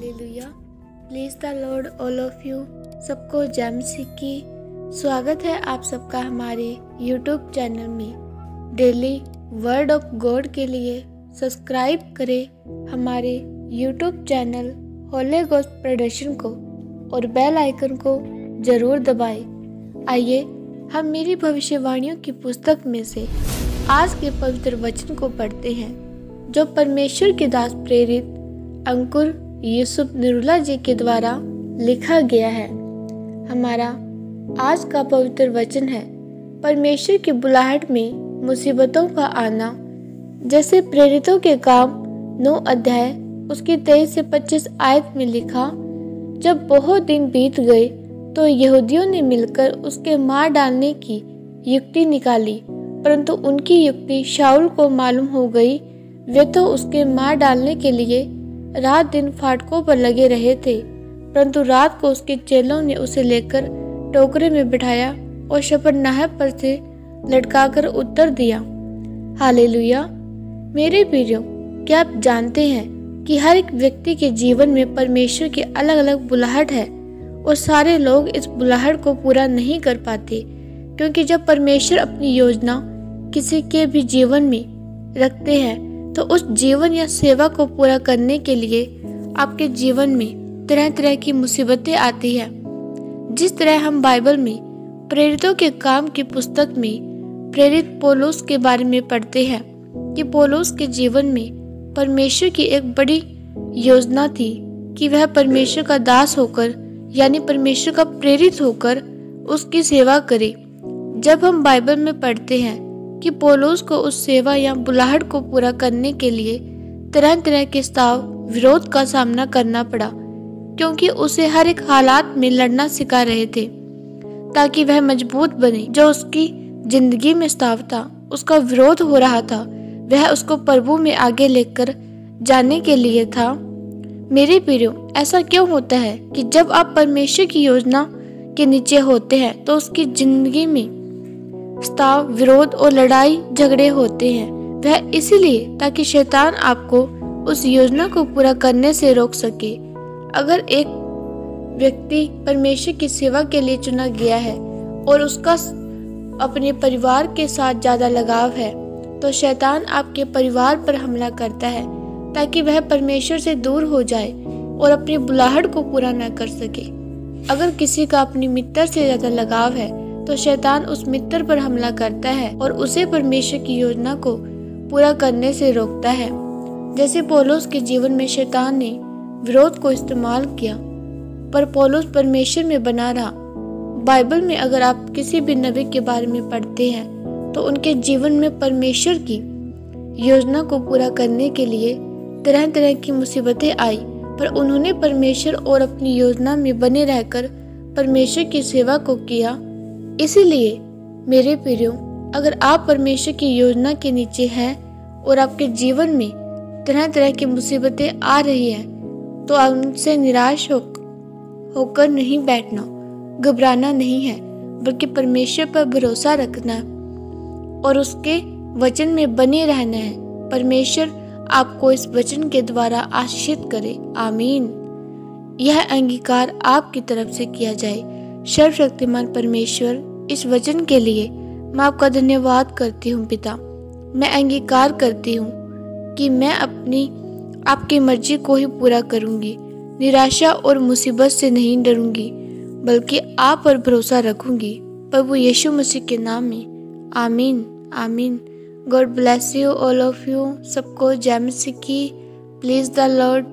Hallelujah. Praise the Lord all of you सबको जैम की स्वागत है आप सबका हमारे यूट्यूब चैनल में। डेली वर्ड ऑफ़ गॉड के लिए सब्सक्राइब करें हमारे यूट्यूब चैनल होले गोस्ट प्रदर्शन को और बेल आइकन को ज़रूर दबाएँ। आइए, हम मेरी भविष्यवाणियों की पुस्तक में से आज के पवित्र वचन को पढ़ते हैं, जो परमेश्वर के दास प्रेरित, अंकुर यूसुफ निरुला जी के द्वारा लिखा गया है। हमारा आज का पवित्र वचन है, परमेश्वर की बुलाहट में मुसीबतों का आना, जैसे प्रेरितों के काम, नौ अध्याय, उसकी तेईस से पच्चीस आयत में लिखा, जब बहुत दिन बीत गए तो यहूदियों ने मिलकर उसके मार डालने की युक्ति निकाली, परंतु उनकी युक्ति शाउल को मालूम हो गई, वे तो उसके मार डालने के लिए रात दिन फाटकों पर लगे रहे थे, परंतु रात को उसके चेलों ने उसे लेकर टोकरे में बिठाया और शपर नाहब पर से लटकाकर उत्तर दिया, हालेलुया। मेरे प्रियो, क्या आप जानते हैं कि हर एक व्यक्ति के जीवन में परमेश्वर की अलग अलग बुलाहट है और सारे लोग इस बुलाहट को पूरा नहीं कर पाते, क्योंकि जब परमेश्वर अपनी योजना किसी के भी जीवन में रखते हैं तो उस जीवन या सेवा को पूरा करने के लिए आपके जीवन में तरह तरह की मुसीबतें आती है। जिस तरह हम बाइबल में प्रेरितों के काम की पुस्तक में प्रेरित पोलोस के बारे में पढ़ते हैं कि पोलोस के जीवन में परमेश्वर की एक बड़ी योजना थी कि वह परमेश्वर का दास होकर, यानी परमेश्वर का प्रेरित होकर उसकी सेवा करे। जब हम बाइबल में पढ़ते हैं कि पोलोस को उस सेवा या बुलाहट को पूरा करने के लिए तरह तरह के स्ताव, विरोध का सामना करना पड़ा, क्योंकि उसे हर एक हालात में लड़ना सिखा रहे थे, ताकि वह मज़बूत बने। जो उसकी ज़िंदगी में स्ताव था, उसका विरोध हो रहा था, वह उसको प्रभु में आगे लेकर जाने के लिए था। मेरे प्रियो, ऐसा क्यों होता है कि जब आप परमेश्वर की योजना के नीचे होते हैं तो उसकी ज़िंदगी में स्ताव विरोध और लड़ाई झगड़े होते हैं। वह इसीलिए ताकि शैतान आपको उस योजना को पूरा करने से रोक सके। अगर एक व्यक्ति परमेश्वर की सेवा के लिए चुना गया है और उसका अपने परिवार के साथ ज़्यादा लगाव है तो शैतान आपके परिवार पर हमला करता है ताकि वह परमेश्वर से दूर हो जाए और अपनी बुलाहट को पूरा न कर सके। अगर किसी का अपनी मित्र से ज़्यादा लगाव है तो शैतान उस मित्र पर हमला करता है और उसे परमेश्वर की योजना को पूरा करने से रोकता है। जैसे पोलोस के जीवन में शैतान ने विरोध को इस्तेमाल किया, पर पोलोस परमेश्वर में बना रहा। बाइबल में अगर आप किसी भी नबी के बारे में पढ़ते हैं तो उनके जीवन में परमेश्वर की योजना को पूरा करने के लिए तरह तरह की मुसीबतें आई, पर उन्होंने परमेश्वर और अपनी योजना में बने रहकर परमेश्वर की सेवा को किया। इसीलिए मेरे प्रियो, अगर आप परमेश्वर की योजना के नीचे हैं और आपके जीवन में तरह तरह की मुसीबतें आ रही है तो आप उनसे निराश हो, होकर नहीं बैठना, घबराना नहीं है, बल्कि परमेश्वर पर भरोसा रखना और उसके वचन में बने रहना है। परमेश्वर आपको इस वचन के द्वारा आशीषित करे। आमीन। यह अंगीकार आपकी तरफ़ से किया जाए। सर्वशक्तिमान परमेश्वर इस वचन के लिए मैं आपका धन्यवाद करती हूँ पिता। मैं अंगीकार करती हूँ कि मैं अपनी, आपकी मर्ज़ी को ही पूरा करूँगी। निराशा और मुसीबत से नहीं डरूँगी, बल्कि आप पर भरोसा रखूँगी। प्रभु यीशु मसीह के नाम में। आमीन आमीन। God bless you, all of you. सबको मसीह की। Please the Lord